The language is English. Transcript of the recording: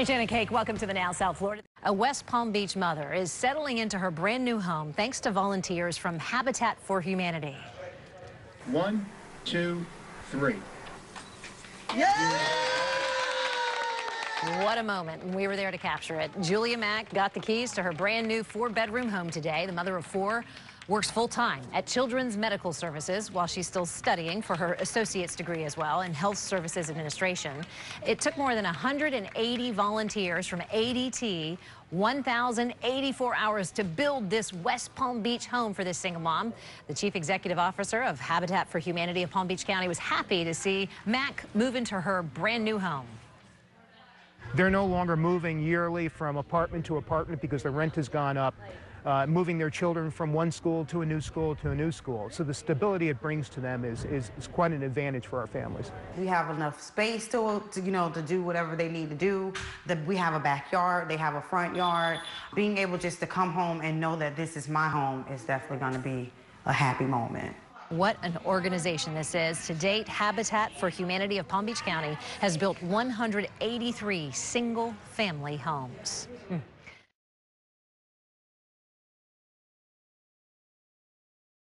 Hi, Jenna Cake. Welcome to the Now South Florida. A West Palm Beach mother is settling into her brand new home thanks to volunteers from Habitat for Humanity. One, two, three. What a moment. We were there to capture it. Julia Mack got the keys to her brand new four bedroom home today. The mother of four works full time at Children's Medical Services while she's still studying for her associate's degree as well in Health Services Administration. It took more than 180 volunteers from ADT 1,084 hours to build this West Palm Beach home for this single mom. The chief executive officer of Habitat for Humanity of Palm Beach County was happy to see Mack move into her brand new home. They're no longer moving yearly from apartment to apartment because the rent has gone up, uh, moving their children from one school to a new school to a new school. So the stability it brings to them is, is, is quite an advantage for our families. We have enough space to, to, you know, to do whatever they need to do. The, we have a backyard, they have a front yard. Being able just to come home and know that this is my home is definitely going to be a happy moment. What an organization this is. To date, Habitat for Humanity of Palm Beach County has built 183 single family homes. Hmm.